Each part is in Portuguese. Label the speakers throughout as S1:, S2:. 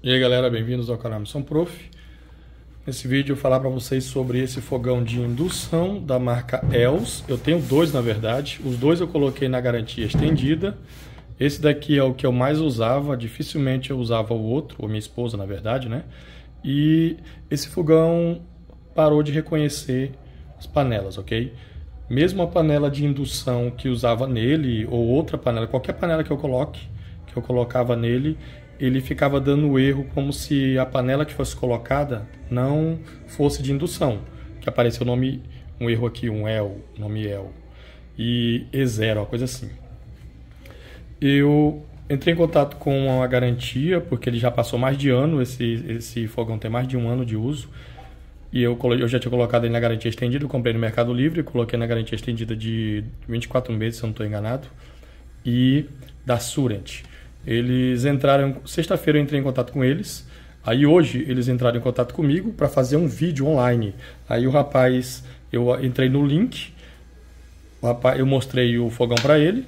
S1: E aí galera, bem-vindos ao canal Missão Prof. Nesse vídeo eu vou falar para vocês sobre esse fogão de indução da marca Els. Eu tenho dois na verdade, os dois eu coloquei na garantia estendida. Esse daqui é o que eu mais usava, dificilmente eu usava o outro, ou minha esposa na verdade, né? E esse fogão parou de reconhecer as panelas, ok? Mesmo a panela de indução que usava nele, ou outra panela, qualquer panela que eu coloque, que eu colocava nele, ele ficava dando erro como se a panela que fosse colocada não fosse de indução, que apareceu o nome, um erro aqui, um El, nome El, e E0, uma coisa assim. Eu entrei em contato com a garantia, porque ele já passou mais de ano, esse, esse fogão tem mais de um ano de uso, e eu, eu já tinha colocado ele na garantia estendida, comprei no Mercado Livre, coloquei na garantia estendida de 24 meses, se eu não estou enganado, e da Surent. Eles entraram, sexta-feira eu entrei em contato com eles. Aí hoje eles entraram em contato comigo para fazer um vídeo online. Aí o rapaz, eu entrei no link, rapaz, eu mostrei o fogão para ele.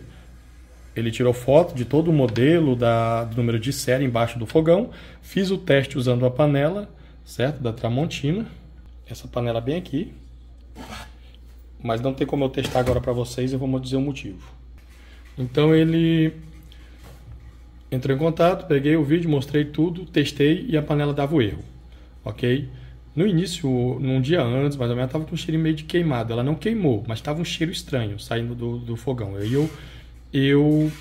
S1: Ele tirou foto de todo o modelo, da, do número de série embaixo do fogão. Fiz o teste usando a panela, certo? Da Tramontina. Essa panela bem aqui. Mas não tem como eu testar agora para vocês, eu vou dizer o motivo. Então ele Entrou em contato, peguei o vídeo, mostrei tudo, testei e a panela dava o erro, ok? No início, num dia antes, mais ou menos, estava com um cheiro meio de queimado. Ela não queimou, mas estava um cheiro estranho saindo do, do fogão. Aí eu, eu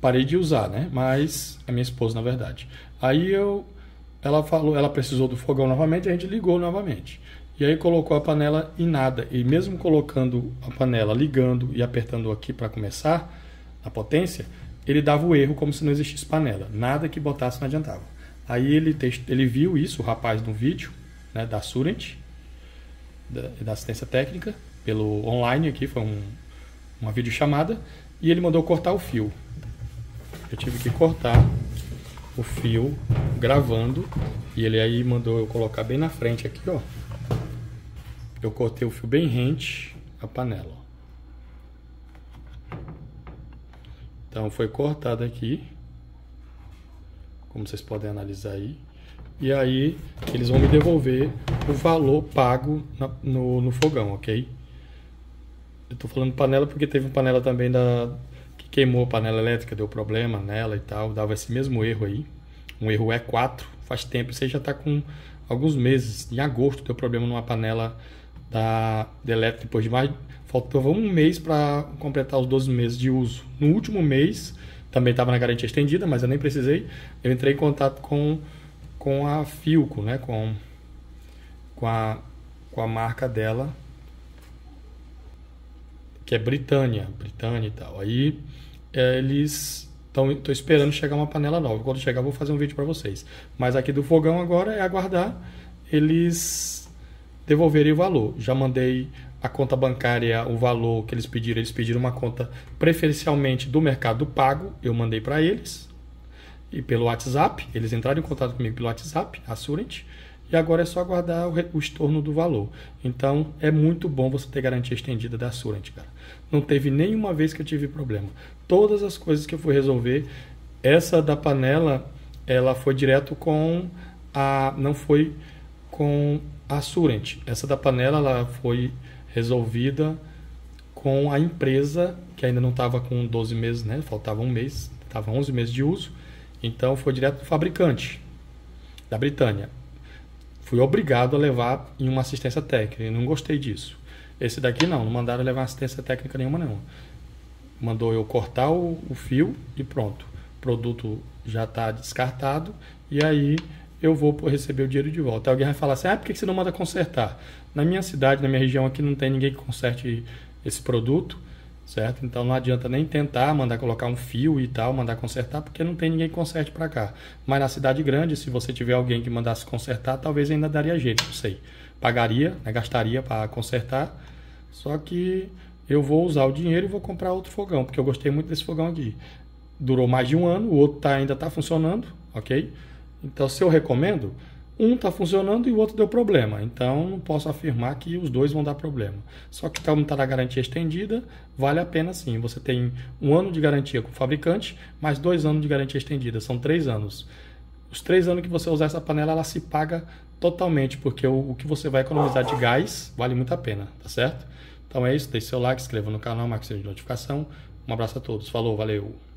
S1: parei de usar, né? Mas a minha esposa, na verdade. Aí eu, ela falou, ela precisou do fogão novamente, a gente ligou novamente. E aí colocou a panela e nada. E mesmo colocando a panela, ligando e apertando aqui para começar a potência, ele dava o erro como se não existisse panela. Nada que botasse não adiantava. Aí ele, ele viu isso, o rapaz, no vídeo né, da Surent, da, da assistência técnica, pelo online aqui, foi um, uma videochamada, e ele mandou cortar o fio. Eu tive que cortar o fio gravando, e ele aí mandou eu colocar bem na frente aqui, ó. Eu cortei o fio bem rente a panela. Então foi cortado aqui, como vocês podem analisar aí. E aí eles vão me devolver o valor pago na, no, no fogão, ok? Eu tô falando panela porque teve uma panela também da que queimou a panela elétrica, deu problema nela e tal, dava esse mesmo erro aí. Um erro E4, faz tempo, você já está com alguns meses. Em agosto deu problema numa panela da, da elétrica depois de mais faltava um mês para completar os 12 meses de uso. No último mês, também estava na garantia estendida, mas eu nem precisei. Eu entrei em contato com, com a Filco, né? com, com, a, com a marca dela, que é Britânia, Britânia e tal. Aí é, eles estão esperando chegar uma panela nova. Quando chegar, vou fazer um vídeo para vocês. Mas aqui do fogão agora é aguardar eles devolverem o valor. Já mandei a conta bancária, o valor que eles pediram, eles pediram uma conta preferencialmente do Mercado Pago, eu mandei para eles, e pelo WhatsApp, eles entraram em contato comigo pelo WhatsApp, a Surent, e agora é só aguardar o, estorno do valor. Então é muito bom você ter garantia estendida da Surent, cara. Não teve nenhuma vez que eu tive problema. Todas as coisas que eu fui resolver, essa da panela, ela foi direto com a. não foi com a Surent. Essa da panela, ela foi resolvida com a empresa, que ainda não estava com 12 meses, né? faltava um mês, estava 11 meses de uso, então foi direto do fabricante, da Britânia. Fui obrigado a levar em uma assistência técnica, e não gostei disso. Esse daqui não, não mandaram levar assistência técnica nenhuma não. Mandou eu cortar o, o fio e pronto. O produto já está descartado e aí eu vou receber o dinheiro de volta. Alguém vai falar assim, ah, por que você não manda consertar? Na minha cidade, na minha região aqui, não tem ninguém que conserte esse produto, certo? Então não adianta nem tentar mandar colocar um fio e tal, mandar consertar, porque não tem ninguém que conserte para cá. Mas na cidade grande, se você tiver alguém que mandasse consertar, talvez ainda daria jeito, não sei. Pagaria, né, gastaria para consertar, só que eu vou usar o dinheiro e vou comprar outro fogão, porque eu gostei muito desse fogão aqui. Durou mais de um ano, o outro tá, ainda está funcionando, ok? Então, se eu recomendo, um está funcionando e o outro deu problema. Então, não posso afirmar que os dois vão dar problema. Só que como está na garantia estendida, vale a pena sim. Você tem um ano de garantia com o fabricante, mais dois anos de garantia estendida. São três anos. os três anos que você usar essa panela, ela se paga totalmente, porque o, o que você vai economizar de gás vale muito a pena, tá certo? Então é isso, deixe seu like, inscreva no canal, marque seu de notificação. Um abraço a todos, falou, valeu!